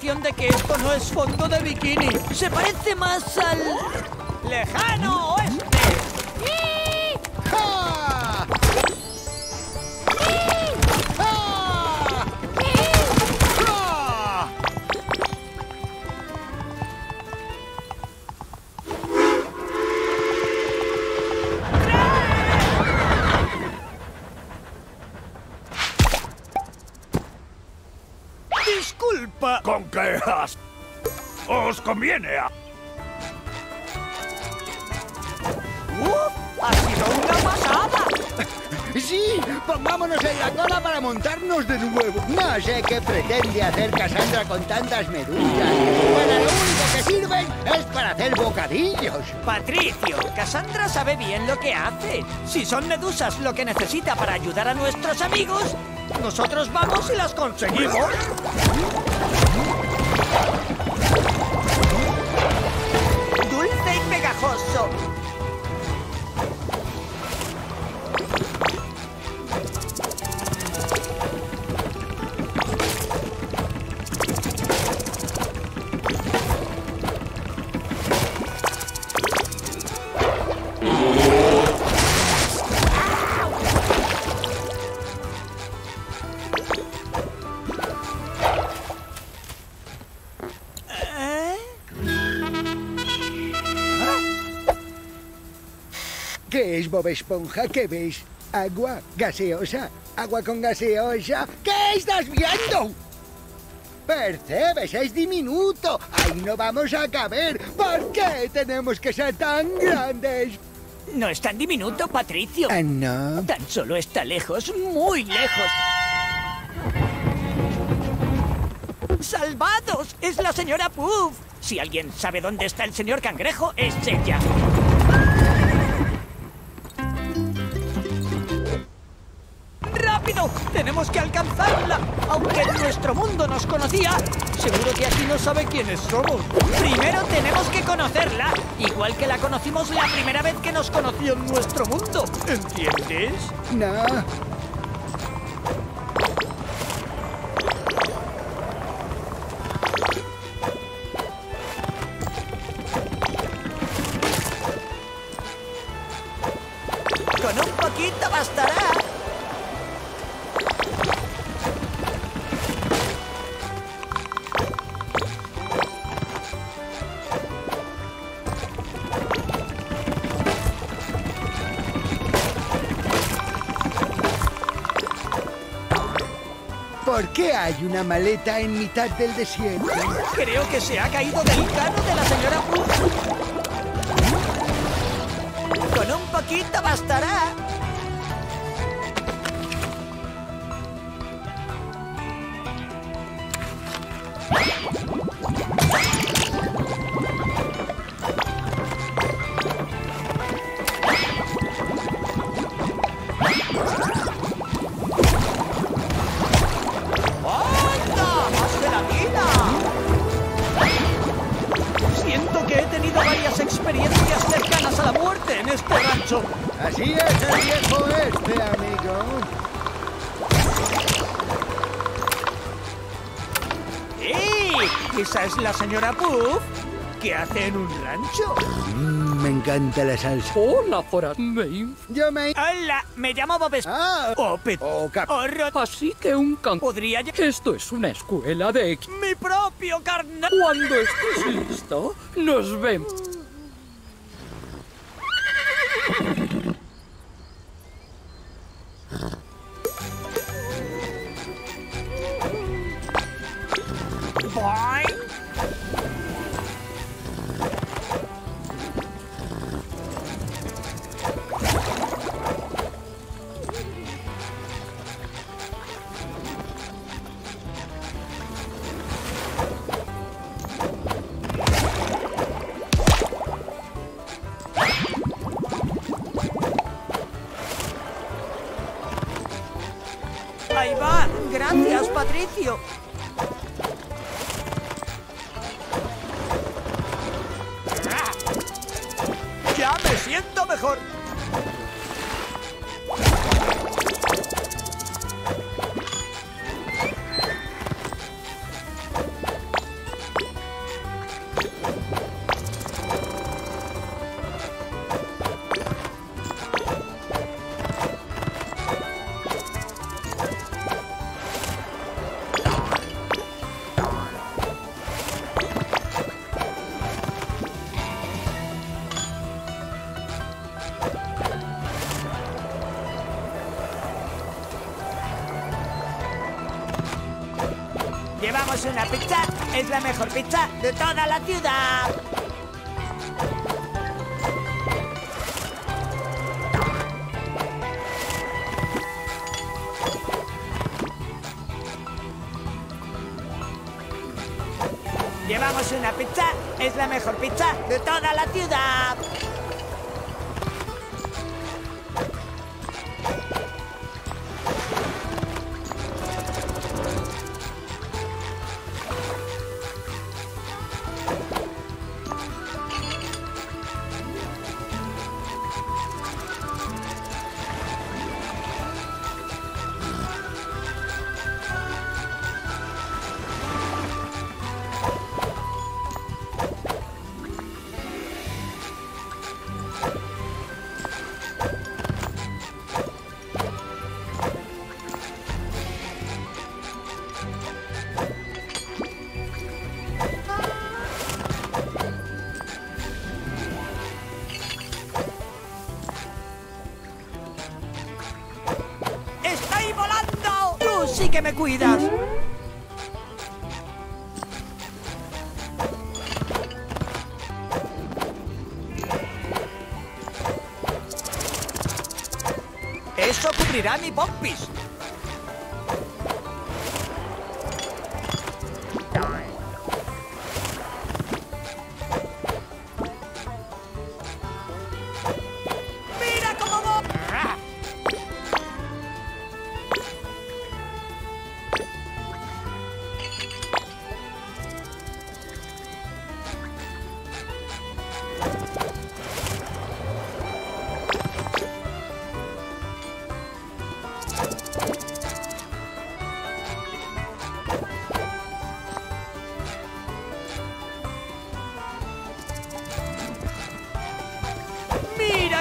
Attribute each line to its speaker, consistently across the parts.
Speaker 1: de que esto no es fondo de bikini. Se parece más al... lejano
Speaker 2: conviene a...
Speaker 1: ¡Uf! ¡Ha sido una pasada!
Speaker 3: Sí, pongámonos en la cola para montarnos de nuevo. No sé qué pretende hacer Cassandra con tantas medusas. Para lo único que sirven es para hacer bocadillos.
Speaker 1: Patricio, Cassandra sabe bien lo que hace. Si son medusas lo que necesita para ayudar a nuestros amigos, nosotros vamos y las conseguimos. Pegajoso.
Speaker 3: Bob Esponja? ¿Qué ves? ¿Agua? ¿Gaseosa? ¿Agua con gaseosa? ¿Qué estás viendo? Percebes, es diminuto. Ahí no vamos a caber. ¿Por qué tenemos que ser tan grandes?
Speaker 1: No es tan diminuto, Patricio.
Speaker 3: Ah, no.
Speaker 1: Tan solo está lejos, muy lejos. ¡Salvados! ¡Es la señora Puff! Si alguien sabe dónde está el señor cangrejo, es ella. ¡Tenemos que alcanzarla! Aunque en nuestro mundo nos conocía, seguro que aquí no sabe quiénes somos. Primero tenemos que conocerla, igual que la conocimos la primera vez que nos conoció en nuestro mundo. ¿Entiendes?
Speaker 3: No. Una maleta en mitad del desierto?
Speaker 1: Creo que se ha caído del carro de la señora Puff. Con un poquito bastará. Señora Puff? ¿Qué hace en un rancho?
Speaker 3: Mm, me encanta la salsa.
Speaker 4: Hola, Fora. Me
Speaker 3: Yo me...
Speaker 1: Hola, me llamo Bob
Speaker 3: Ah,
Speaker 1: Oh, Pet-
Speaker 3: oh, cap-
Speaker 1: oh,
Speaker 4: Así que un can...
Speaker 1: Podría
Speaker 4: Esto es una escuela de...
Speaker 1: mi propio carnal.
Speaker 4: Cuando estés listo, nos vemos.
Speaker 1: Mejor. Pizza de toda la ciudad. Que me cuidas!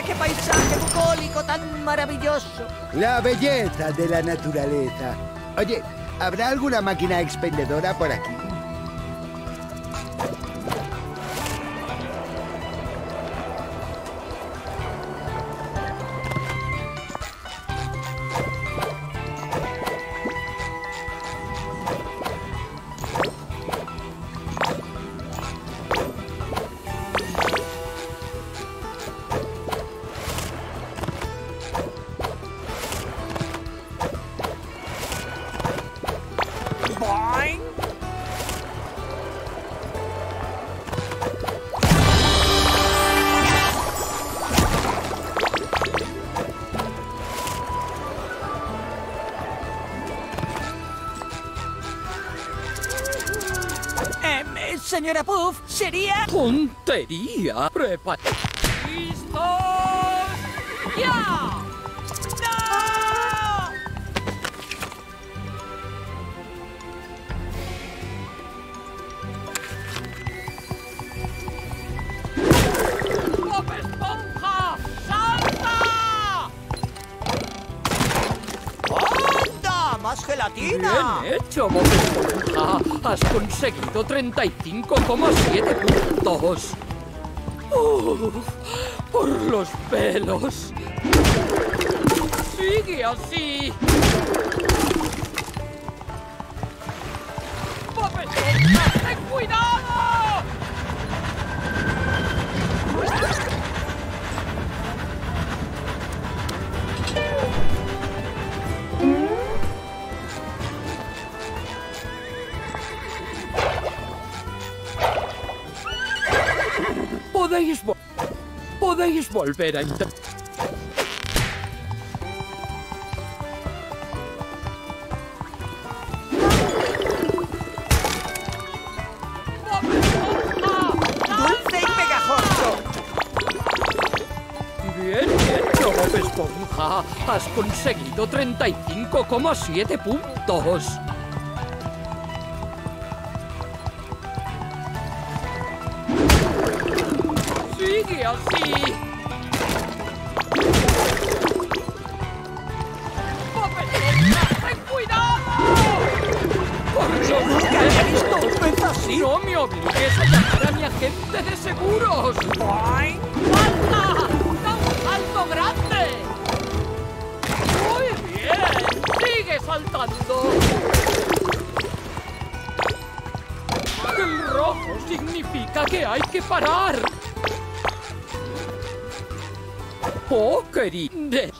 Speaker 1: Qué paisaje bucólico tan maravilloso!
Speaker 3: La belleza de la naturaleza. Oye, ¿habrá alguna máquina expendedora por aquí?
Speaker 4: ¡Tontería! ¡Prepa! ¡Listos! ¡Ya!
Speaker 1: ¡No!
Speaker 4: ¡Bob Esponja! ¡Salta!
Speaker 1: ¡Anda! ¡Más gelatina!
Speaker 4: Bien hecho, Bob Esponja. Has conseguido 35,7 puntos. Por los pelos. Sigue así. Esponja, ten cuidado. Podéis vo- Podéis volver a intentar.
Speaker 1: ¡Dulce y pegajoso!
Speaker 4: Bien hecho, Bob Esponja. Has conseguido 35,7 puntos. Bob Esponja, ten cuidado. Por
Speaker 1: Yo nunca había visto un pez así.
Speaker 4: No me obligues a llamar a mi agente de seguros.
Speaker 1: Boing.
Speaker 4: ¡Salta! ¡Da un salto grande! ¡Muy bien! ¡Sigue saltando! significa que hay que parar. Oh, querido.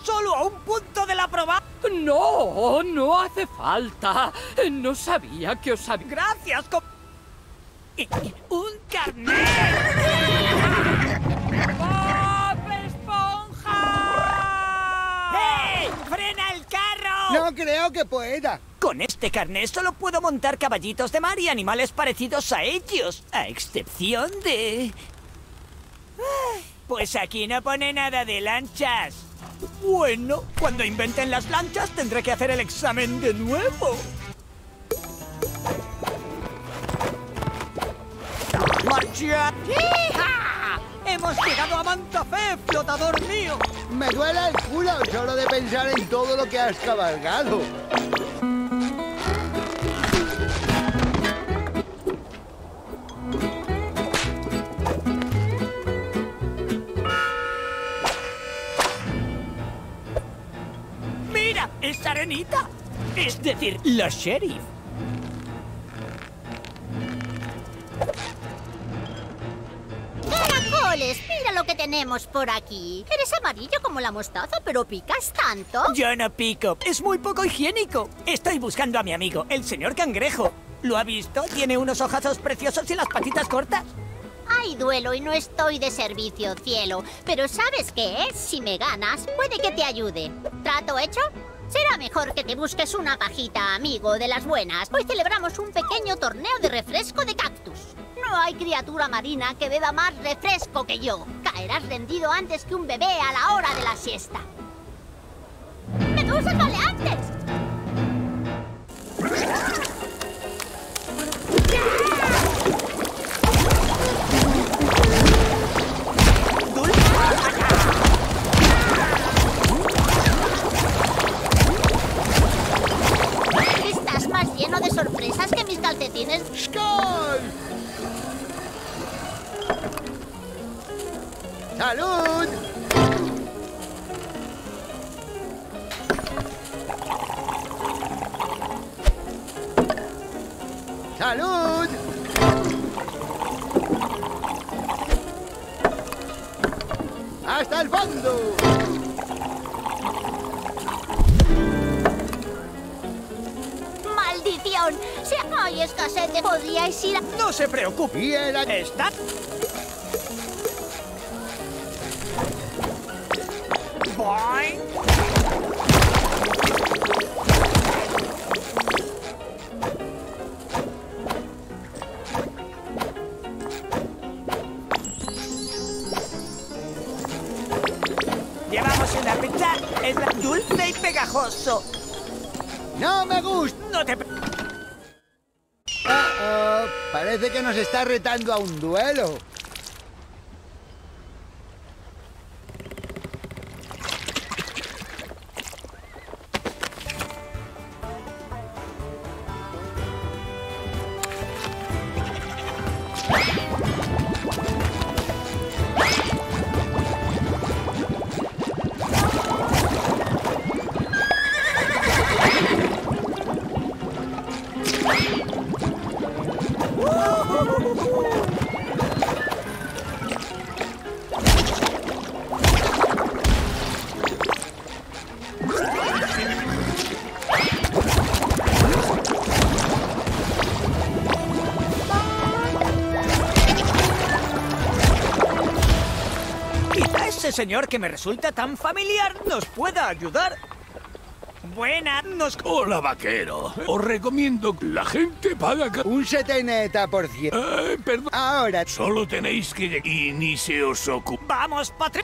Speaker 1: ¡Solo a un punto de la prueba!
Speaker 4: No, no hace falta. No sabía que os había...
Speaker 1: ¡Gracias, com... ¡Un carnet! ¡Bob Esponja! ¡Hey! ¡Frena el carro!
Speaker 3: No creo que pueda.
Speaker 1: Con este carnet solo puedo montar caballitos de mar y animales parecidos a ellos, a excepción de... Ay, Pues aquí no pone nada de lanchas. Bueno, cuando inventen las lanchas tendré que hacer el examen de nuevo. ¡Marcha! ¡Hija! ¡Hemos llegado a Mantafé, flotador mío!
Speaker 3: Me duele el culo solo de pensar en todo lo que has cabalgado.
Speaker 1: ¡Mira! ¡Es arenita! Es decir, la sheriff.
Speaker 5: ¡Caracoles! Mira lo que tenemos por aquí. Eres amarillo como la mostaza, pero picas tanto.
Speaker 1: Yo no pico. Es muy poco higiénico. Estoy buscando a mi amigo, el señor cangrejo. ¿Lo ha visto? Tiene unos ojazos preciosos y las patitas cortas.
Speaker 5: Hay duelo y no estoy de servicio, cielo. Pero ¿sabes qué es? Si me ganas, puede que te ayude. ¿Trato hecho? Será mejor que te busques una pajita, amigo de las buenas. Hoy celebramos un pequeño torneo de refresco de cactus. No hay criatura marina que beba más refresco que yo. Caerás rendido antes que un bebé a la hora de la siesta. ¡Medusas baleantes!
Speaker 3: ¡Skol! ¡Salud! ¡Salud! ¡Hasta el fondo!
Speaker 5: Si hay escasez de podríais ir a...
Speaker 1: No se preocupe.
Speaker 3: Y era...
Speaker 1: Está... Boing. Llevamos una pizza, es la- dulce y pegajoso.
Speaker 3: Nos está retando a un duelo.
Speaker 1: Señor que me resulta tan familiar nos pueda ayudar. Buena, nos...
Speaker 2: Hola, vaquero. Os recomiendo que la gente paga... ca-
Speaker 3: Un 70%.
Speaker 2: Eh, perdón.
Speaker 3: Ahora,
Speaker 2: Solo tenéis que... Y ni se os ocupa.
Speaker 1: Vamos, Patri...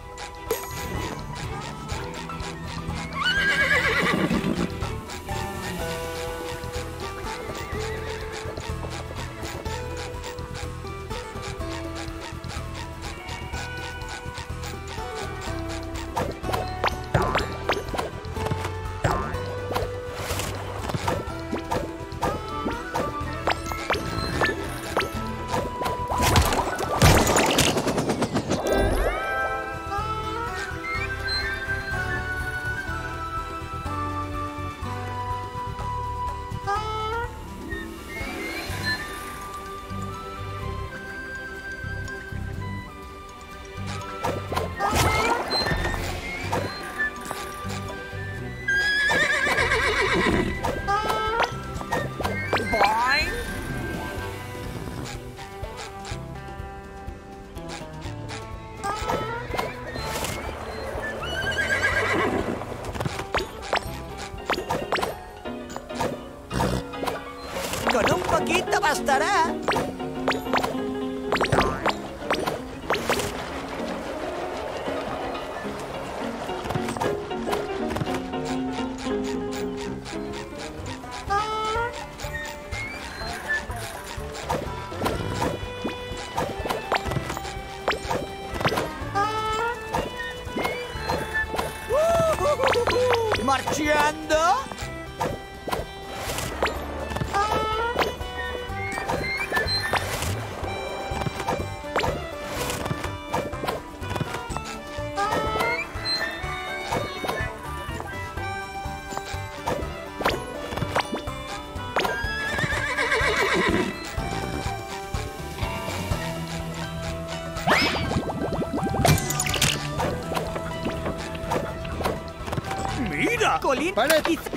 Speaker 1: Quizá-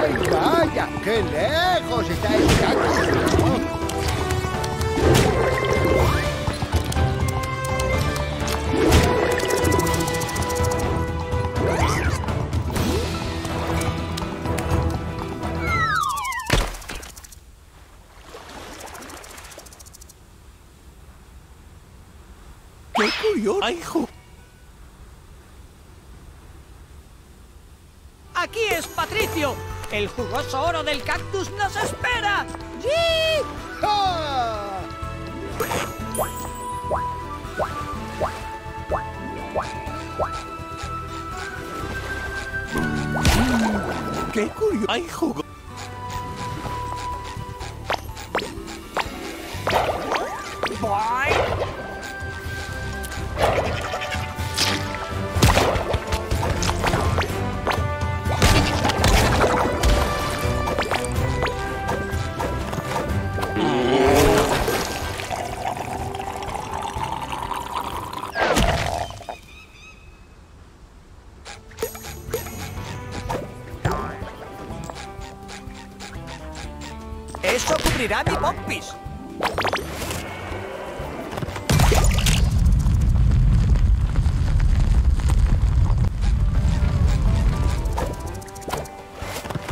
Speaker 3: ¡Ay, vaya! ¡Qué lejos está el
Speaker 2: curioso! ¡Ay, jo-
Speaker 1: Aquí es Patricio. El jugoso oro del cactus nos espera.
Speaker 3: ¡Ja!
Speaker 2: ¡Qué curioso! ¡Ay, jugo!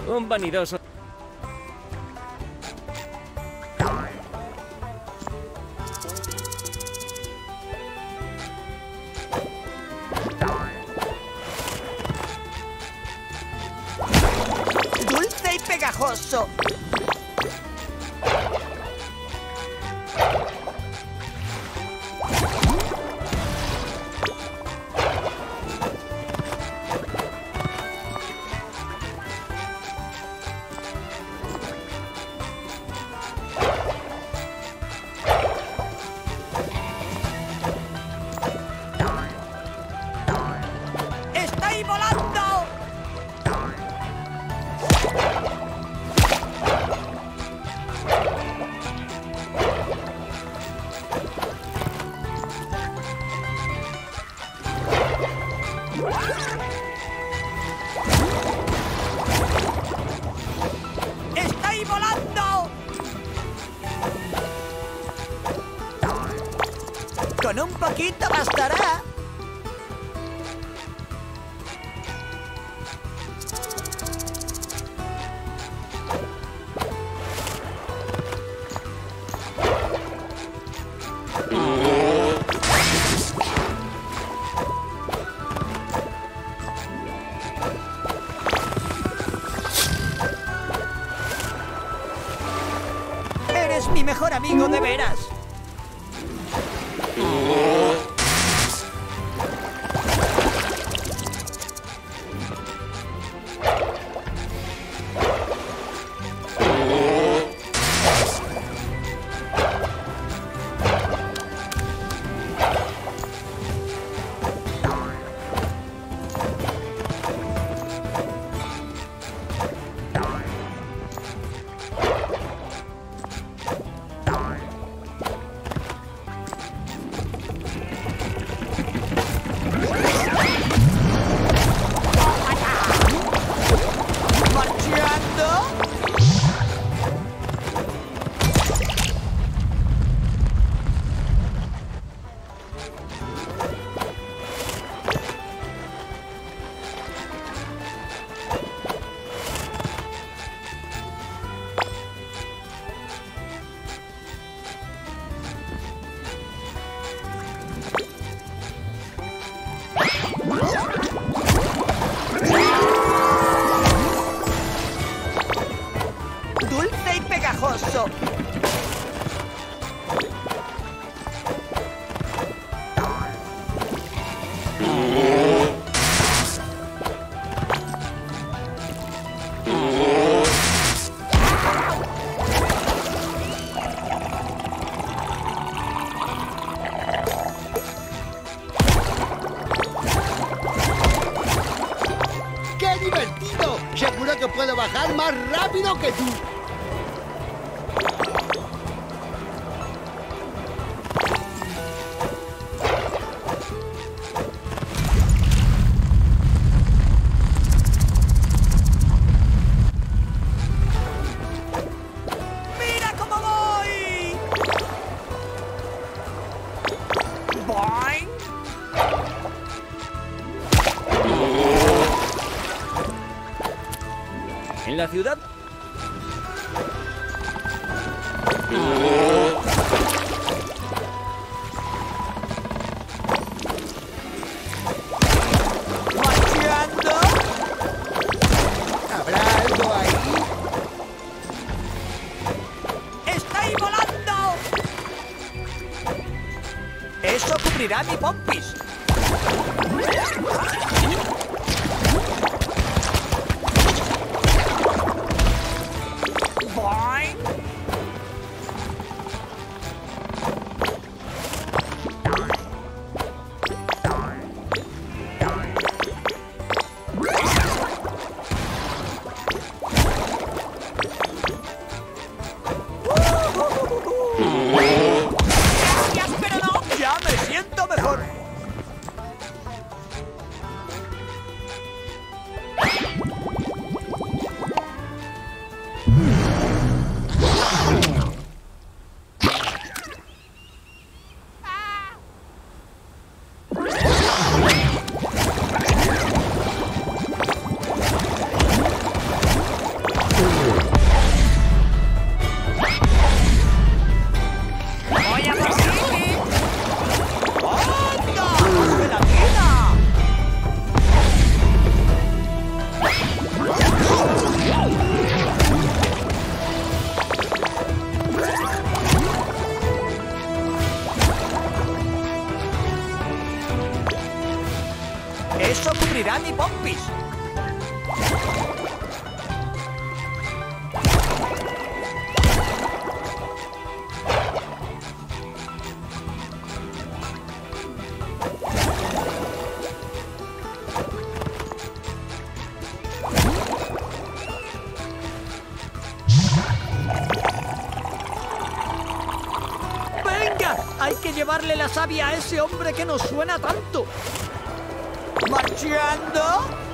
Speaker 6: Un vanidoso.
Speaker 1: Veras. ¡Estáis volando! Eso cubrirá mi pompis. Eso cubrirá mi pompis. ¡Venga! Hay que llevarle la savia a ese hombre que nos suena tanto. girando?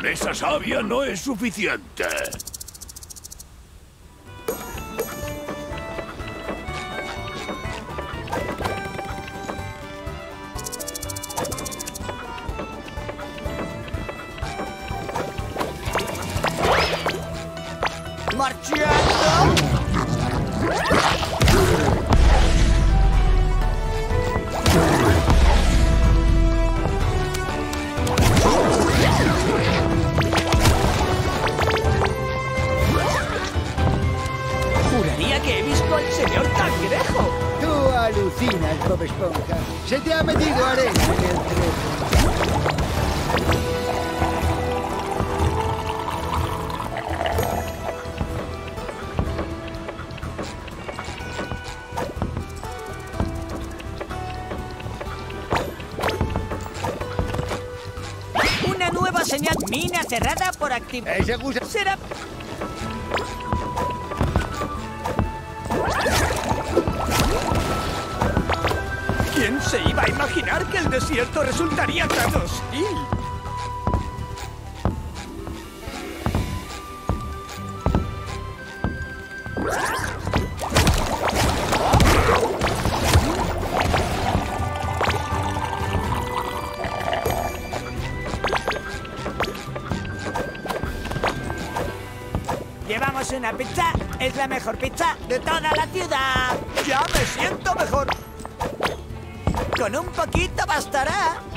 Speaker 2: Con esa savia no es suficiente.
Speaker 1: Cerrada por activar.
Speaker 3: Ese gusa...
Speaker 1: Será... ¿Quién se iba a imaginar que el desierto resultaría tan hostil? Llevamos una pizza. Es la mejor pizza de toda la ciudad. Ya me siento mejor. Con un poquito bastará.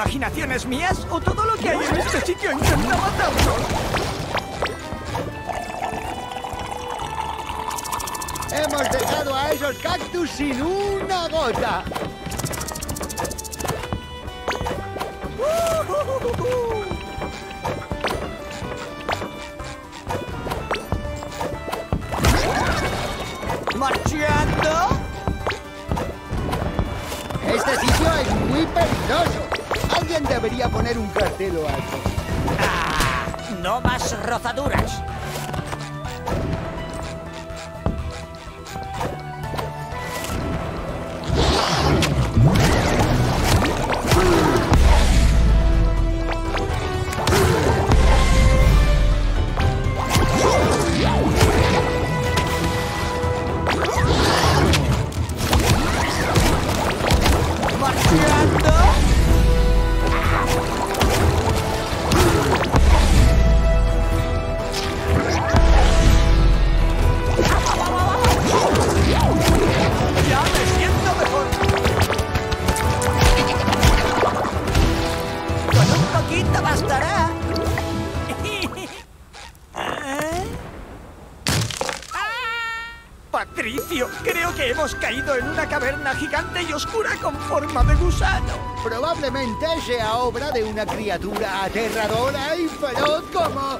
Speaker 1: Imaginaciones mías o todo lo que hay en este sitio intenta matarnos?
Speaker 3: Hemos dejado a esos cactus sin una gota. Poner un cartel o algo.
Speaker 1: ¡Ah! ¡No más rozaduras! De
Speaker 3: una criatura aterradora y feroz como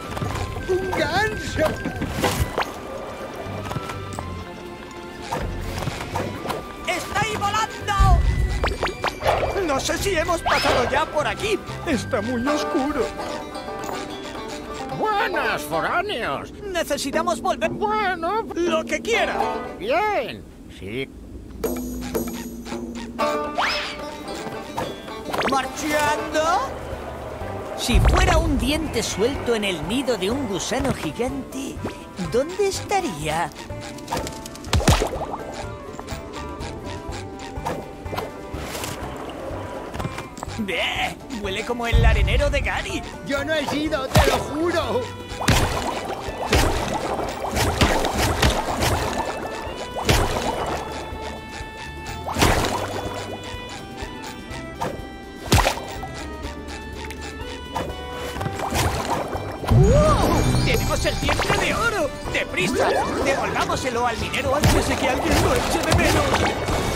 Speaker 3: un ganso.
Speaker 1: ¡Estoy volando! No sé si hemos pasado ya por aquí. Está muy oscuro.
Speaker 7: Buenas, foráneos.
Speaker 1: Necesitamos volver.
Speaker 7: Bueno,
Speaker 1: Lo que quiera.
Speaker 7: bien. Sí,
Speaker 1: ¿Marchando? Si fuera un diente suelto en el nido de un gusano gigante, ¿dónde estaría? ¡Ve! Huele como el arenero de Gary.
Speaker 3: Yo no he sido, te lo juro.
Speaker 1: ¡Deprisa! ¡Devolvámoselo al minero antes de que alguien lo eche de menos!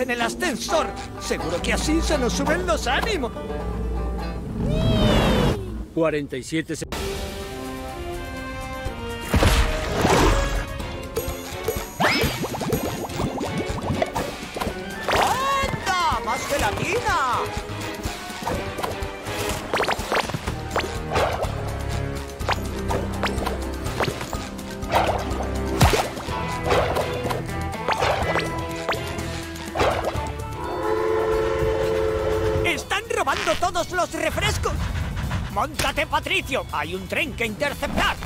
Speaker 7: En
Speaker 1: el ascensor. Seguro que así se nos suben los ánimos.
Speaker 6: 47
Speaker 1: ¡Hay un tren que interceptar!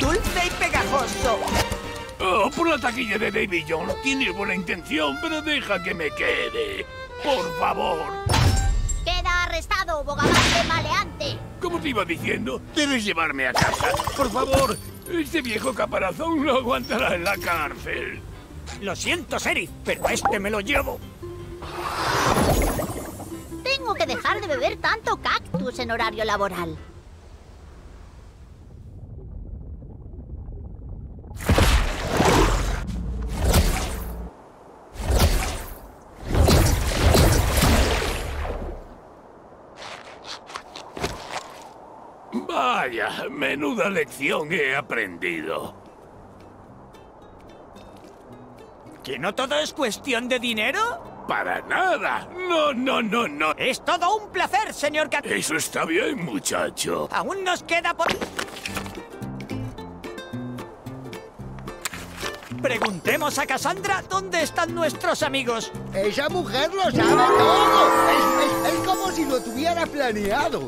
Speaker 1: Dulce y pegajoso.
Speaker 2: Oh, por la taquilla de Davy Jones. Tienes buena intención, pero deja que me quede. Por favor.
Speaker 5: Queda arrestado, bogavante maleante.
Speaker 2: Como te iba diciendo, debes llevarme a casa. Por favor, este viejo caparazón no aguantará en la cárcel.
Speaker 1: Lo siento, Sheriff, pero a este me lo llevo.
Speaker 5: Tengo que dejar de beber tanto cactus en horario laboral.
Speaker 2: Vaya, menuda lección he aprendido.
Speaker 1: ¿Que no todo es cuestión de dinero?
Speaker 2: Para nada. No, no, no, no.
Speaker 1: Es todo un placer, señor Cat...
Speaker 2: Eso está bien, muchacho.
Speaker 1: Aún nos queda por... Preguntemos a Cassandra dónde están nuestros amigos.
Speaker 3: Esa mujer lo sabe todo. Es, es- es como si lo tuviera planeado.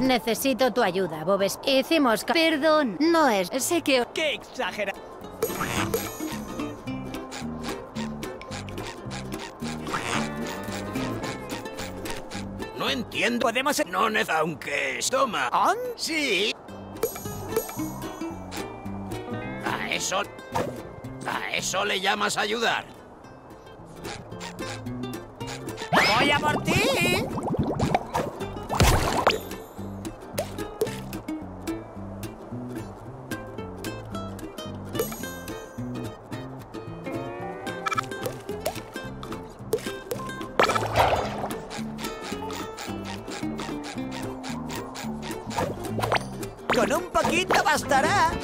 Speaker 8: Necesito tu ayuda, Bobes. Hicimos... ca- Perdón, no es... Sé que...
Speaker 1: ¡Qué exagera!
Speaker 9: No entiendo.
Speaker 1: Podemos...
Speaker 9: No, aunque... Toma.
Speaker 1: ¿On?
Speaker 9: Sí. A eso... A eso le llamas ayudar.
Speaker 1: ¡Voy a por ti! Bastará.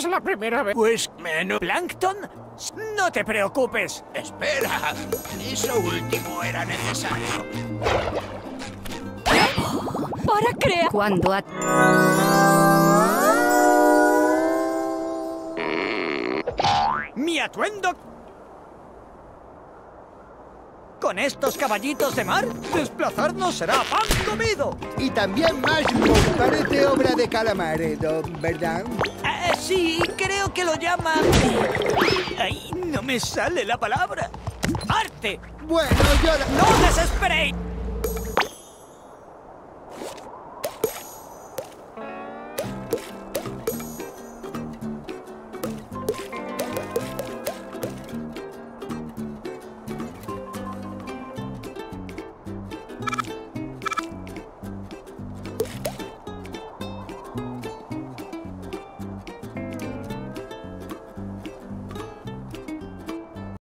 Speaker 7: Es la primera vez.
Speaker 9: Pues menos...
Speaker 1: ¿Plankton? No te preocupes.
Speaker 9: Espera. Eso último era necesario.
Speaker 8: Cuando a...
Speaker 1: Mi atuendo... Con estos caballitos de mar, desplazarnos será pan comido.
Speaker 3: Y también más parece obra de Calamaredo, ¿verdad?
Speaker 1: Eh, sí, creo que lo llaman... Ay, no me sale la palabra. ¡Arte!
Speaker 3: Bueno, yo... la-
Speaker 1: ¡No desesperéis!